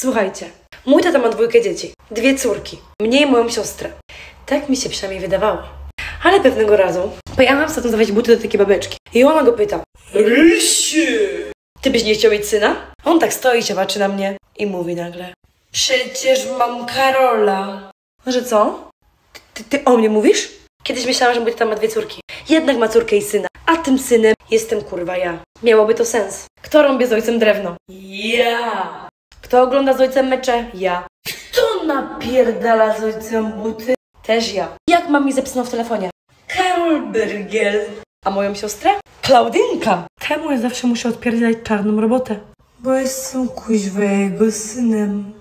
Słuchajcie, mój tata ma dwójkę dzieci, dwie córki, mnie i moją siostrę. Tak mi się przynajmniej wydawało. Ale pewnego razu pojechałam z tatą zawać buty do takiej babeczki. I ona go pyta, Rysiu, ty byś nie chciał mieć syna? On tak stoi, się patrzy na mnie i mówi nagle, przecież mam Karola. Że co? Ty, ty o mnie mówisz? Kiedyś myślałam, że mój tata ma dwie córki. Jednak ma córkę i syna. A tym synem jestem kurwa ja. Miałoby to sens. Kto rąbie z ojcem drewno? Ja. Kto ogląda z ojcem mecze? Ja. Kto napierdala z ojcem buty? Też ja. Jak mam mi zapisano w telefonie? Karol Bergiel. A moją siostrę? Klaudynka. Temu ja zawsze muszę odpierdzielać czarną robotę. Bo jestem kuźwa jego synem.